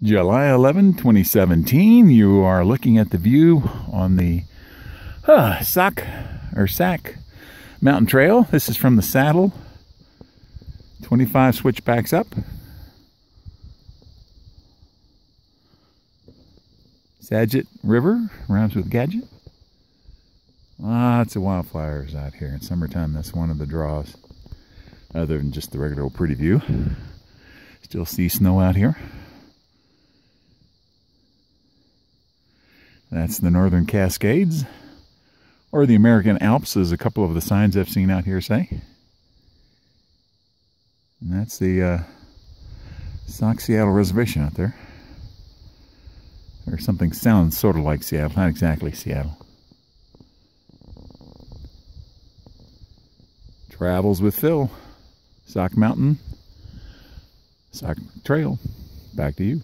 July 11, 2017. You are looking at the view on the uh, Sock or Sac Mountain Trail. This is from the saddle. 25 switchbacks up. Skagit River rhymes with gadget. Lots of wildflowers out here in summertime. That's one of the draws, other than just the regular old pretty view. Still see snow out here. That's the Northern Cascades, or the American Alps, as a couple of the signs I've seen out here say. And that's the uh, Sauk Suiattle Reservation out there. Or something sounds sort of like Seattle, not exactly Seattle. Travels with Phil, Sauk Mountain, Sauk Trail. Back to you.